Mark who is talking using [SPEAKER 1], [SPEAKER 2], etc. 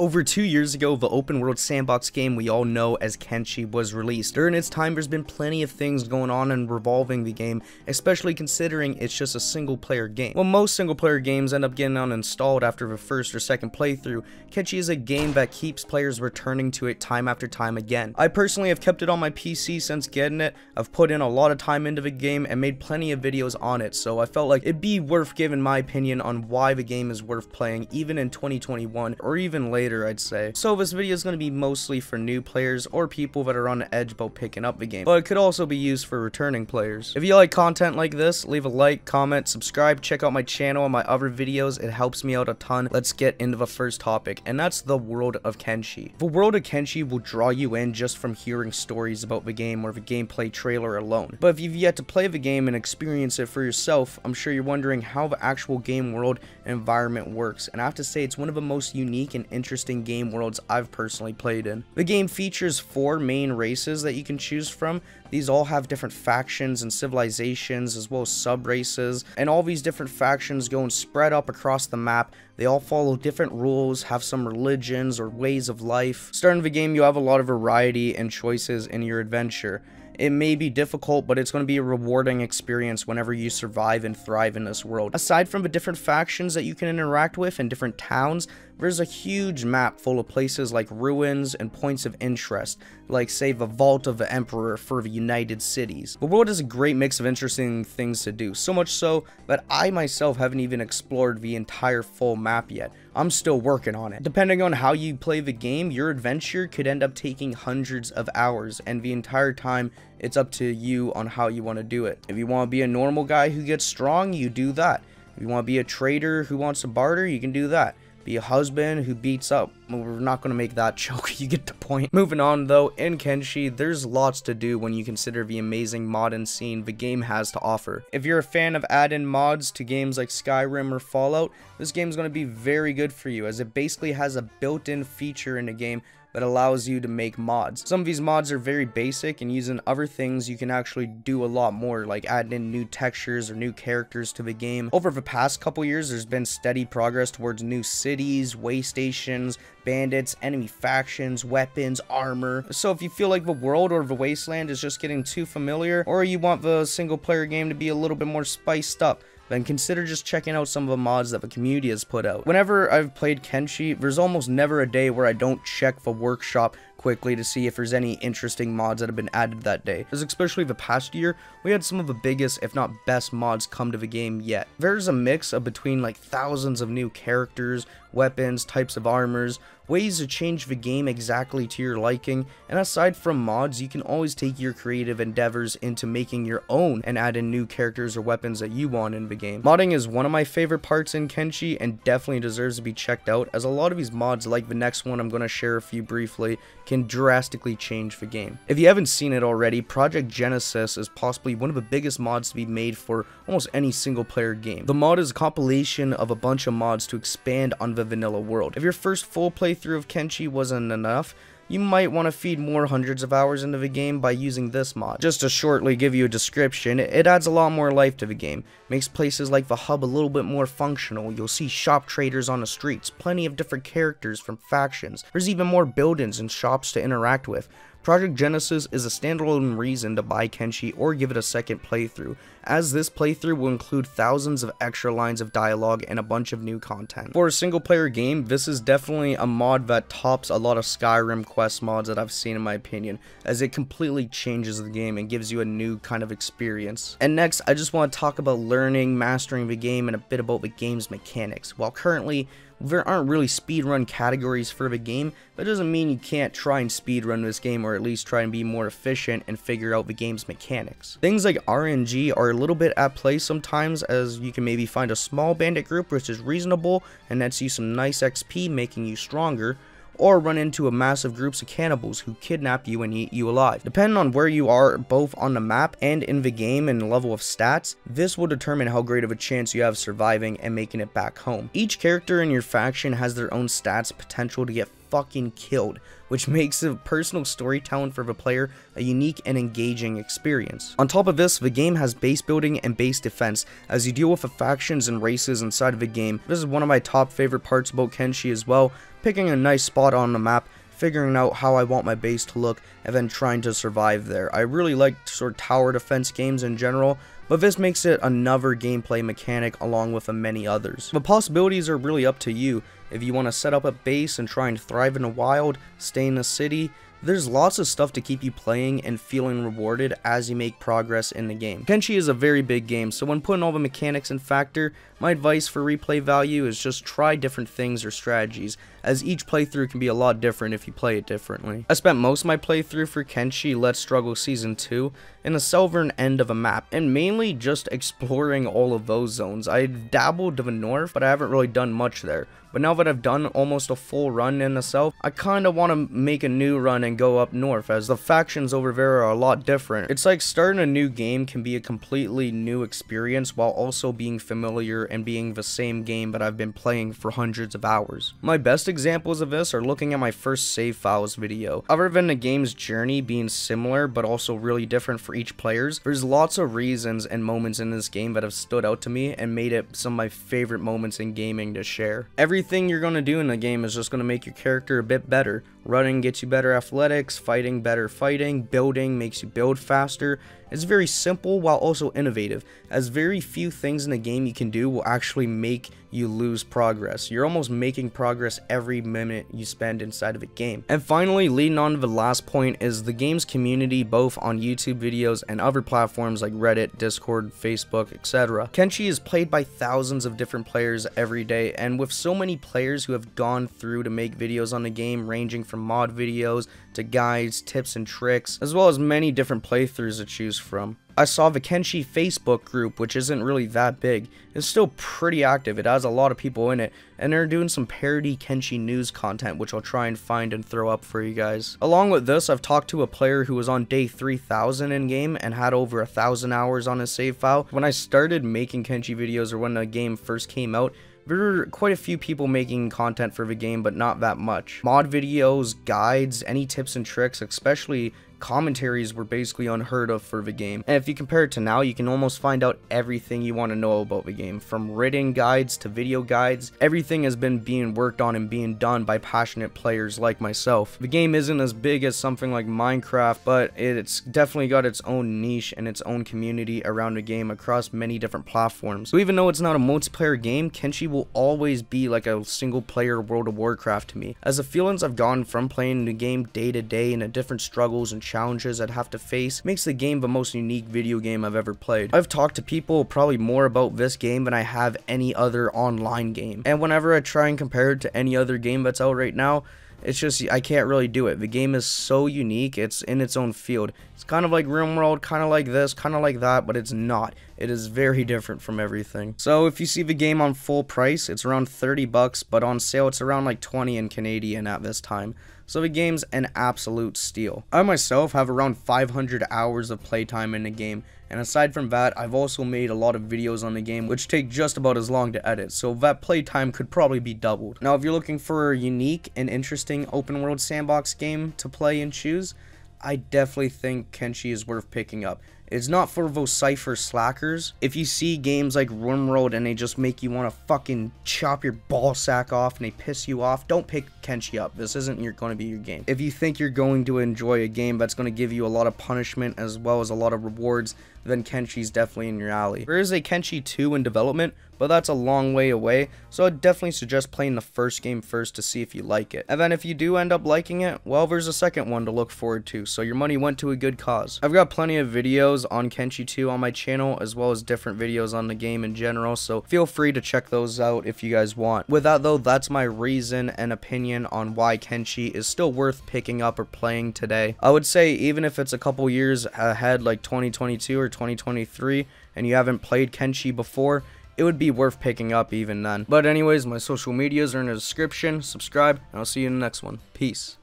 [SPEAKER 1] Over two years ago, the open world sandbox game we all know as Kenshi was released. During its time, there's been plenty of things going on and revolving the game, especially considering it's just a single player game. While most single player games end up getting uninstalled after the first or second playthrough, Kenshi is a game that keeps players returning to it time after time again. I personally have kept it on my PC since getting it, I've put in a lot of time into the game and made plenty of videos on it, so I felt like it'd be worth giving my opinion on why the game is worth playing even in 2021 or even later later, I'd say. So this video is going to be mostly for new players or people that are on the edge about picking up the game, but it could also be used for returning players. If you like content like this, leave a like, comment, subscribe, check out my channel and my other videos, it helps me out a ton. Let's get into the first topic, and that's the world of Kenshi. The world of Kenshi will draw you in just from hearing stories about the game or the gameplay trailer alone. But if you've yet to play the game and experience it for yourself, I'm sure you're wondering how the actual game world environment works, and I have to say it's one of the most unique and interesting interesting game worlds I've personally played in. The game features four main races that you can choose from. These all have different factions and civilizations as well as sub-races, and all these different factions go and spread up across the map. They all follow different rules, have some religions or ways of life. Starting the game, you have a lot of variety and choices in your adventure. It may be difficult, but it's going to be a rewarding experience whenever you survive and thrive in this world. Aside from the different factions that you can interact with and different towns, there's a huge map full of places like ruins and points of interest, like say the Vault of the Emperor for the United Cities. The world is a great mix of interesting things to do, so much so that I myself haven't even explored the entire full map yet. I'm still working on it. Depending on how you play the game, your adventure could end up taking hundreds of hours, and the entire time, it's up to you on how you want to do it. If you want to be a normal guy who gets strong, you do that. If you want to be a trader who wants to barter, you can do that be a husband who beats up. We're not going to make that joke, you get the point. Moving on though, in Kenshi, there's lots to do when you consider the amazing modding scene the game has to offer. If you're a fan of add-in mods to games like Skyrim or Fallout, this game is going to be very good for you as it basically has a built-in feature in the game that allows you to make mods. Some of these mods are very basic and using other things you can actually do a lot more like adding in new textures or new characters to the game. Over the past couple years there's been steady progress towards new cities, way stations, bandits, enemy factions, weapons, armor. So if you feel like the world or the wasteland is just getting too familiar or you want the single player game to be a little bit more spiced up, then consider just checking out some of the mods that the community has put out. Whenever I've played Kenshi, there's almost never a day where I don't check the workshop quickly to see if there's any interesting mods that have been added that day. Because especially the past year, we had some of the biggest, if not best mods come to the game yet. There's a mix of between like thousands of new characters, weapons, types of armors, ways to change the game exactly to your liking, and aside from mods, you can always take your creative endeavors into making your own and add in new characters or weapons that you want in the game. Modding is one of my favorite parts in Kenshi and definitely deserves to be checked out as a lot of these mods like the next one I'm going to share a few briefly can drastically change the game. If you haven't seen it already, Project Genesis is possibly one of the biggest mods to be made for almost any single player game. The mod is a compilation of a bunch of mods to expand on the vanilla world. If your first full playthrough of Kenshi wasn't enough, you might want to feed more hundreds of hours into the game by using this mod. Just to shortly give you a description, it adds a lot more life to the game, makes places like the hub a little bit more functional, you'll see shop traders on the streets, plenty of different characters from factions, there's even more buildings and shops to interact with, Project Genesis is a standalone reason to buy Kenshi or give it a second playthrough, as this playthrough will include thousands of extra lines of dialogue and a bunch of new content. For a single player game, this is definitely a mod that tops a lot of Skyrim quest mods that I've seen in my opinion, as it completely changes the game and gives you a new kind of experience. And next, I just want to talk about learning, mastering the game, and a bit about the game's mechanics. While currently, there aren't really speedrun categories for the game, that doesn't mean you can't try and speedrun this game or at least try and be more efficient and figure out the game's mechanics. Things like RNG are a little bit at play sometimes as you can maybe find a small bandit group which is reasonable and nets you some nice XP making you stronger, or run into a massive groups of cannibals who kidnap you and eat you alive. Depending on where you are both on the map and in the game and level of stats, this will determine how great of a chance you have surviving and making it back home. Each character in your faction has their own stats potential to get fucking killed, which makes the personal storytelling for the player a unique and engaging experience. On top of this, the game has base building and base defense, as you deal with the factions and races inside of the game. This is one of my top favorite parts about Kenshi as well, picking a nice spot on the map figuring out how I want my base to look, and then trying to survive there. I really like sort of tower defense games in general, but this makes it another gameplay mechanic along with many others. The possibilities are really up to you. If you want to set up a base and try and thrive in the wild, stay in the city, there's lots of stuff to keep you playing and feeling rewarded as you make progress in the game. Kenshi is a very big game, so when putting all the mechanics in factor, my advice for replay value is just try different things or strategies, as each playthrough can be a lot different if you play it differently. I spent most of my playthrough for Kenshi Let's Struggle Season 2 in the southern end of a map, and mainly just exploring all of those zones. I dabbled to the north, but I haven't really done much there. But now that I've done almost a full run in the south, I kinda want to make a new run and go up north, as the factions over there are a lot different. It's like starting a new game can be a completely new experience while also being familiar and being the same game that I've been playing for hundreds of hours. My best examples of this are looking at my first save files video. Other than the game's journey being similar but also really different for each players, there's lots of reasons and moments in this game that have stood out to me and made it some of my favorite moments in gaming to share. Everything you're going to do in the game is just going to make your character a bit better. Running gets you better athletics, fighting better fighting, building makes you build faster, it's very simple while also innovative, as very few things in the game you can do will actually make you lose progress. You're almost making progress every minute you spend inside of a game. And finally, leading on to the last point is the game's community both on YouTube videos and other platforms like Reddit, Discord, Facebook, etc. Kenshi is played by thousands of different players every day, and with so many players who have gone through to make videos on the game ranging from mod videos to guides, tips and tricks, as well as many different playthroughs to choose from. I saw the Kenshi Facebook group, which isn't really that big. It's still pretty active, it has a lot of people in it, and they're doing some parody Kenshi news content, which I'll try and find and throw up for you guys. Along with this, I've talked to a player who was on day 3000 in-game and had over a thousand hours on his save file. When I started making Kenshi videos, or when the game first came out, there were quite a few people making content for the game, but not that much. Mod videos, guides, any tips and tricks, especially commentaries were basically unheard of for the game. And if you compare it to now, you can almost find out everything you want to know about the game. From written guides to video guides, everything has been being worked on and being done by passionate players like myself. The game isn't as big as something like Minecraft, but it's definitely got its own niche and its own community around the game across many different platforms. So even though it's not a multiplayer game, Kenshi will always be like a single player World of Warcraft to me. As the feelings I've gone from playing the game day to day and the different struggles and challenges I'd have to face makes the game the most unique video game I've ever played. I've talked to people probably more about this game than I have any other online game. And whenever I try and compare it to any other game that's out right now, it's just I can't really do it. The game is so unique. It's in its own field. It's kind of like RimWorld, kind of like this, kind of like that, but it's not. It is very different from everything. So if you see the game on full price, it's around 30 bucks, but on sale it's around like 20 in Canadian at this time so the game's an absolute steal. I myself have around 500 hours of playtime in the game, and aside from that, I've also made a lot of videos on the game which take just about as long to edit, so that playtime could probably be doubled. Now if you're looking for a unique and interesting open world sandbox game to play and choose, I definitely think Kenshi is worth picking up. It's not for those Cypher slackers. If you see games like RimWorld and they just make you want to fucking chop your ball sack off and they piss you off, don't pick Kenshi up. This isn't going to be your game. If you think you're going to enjoy a game that's going to give you a lot of punishment as well as a lot of rewards, then Kenshi's definitely in your alley. There is a Kenshi 2 in development, but that's a long way away, so I'd definitely suggest playing the first game first to see if you like it. And then if you do end up liking it, well, there's a second one to look forward to, so your money went to a good cause. I've got plenty of videos on Kenshi 2 on my channel, as well as different videos on the game in general, so feel free to check those out if you guys want. With that though, that's my reason and opinion on why Kenshi is still worth picking up or playing today. I would say even if it's a couple years ahead, like 2022 or 2023, and you haven't played Kenshi before, it would be worth picking up even then. But anyways, my social medias are in the description. Subscribe, and I'll see you in the next one. Peace.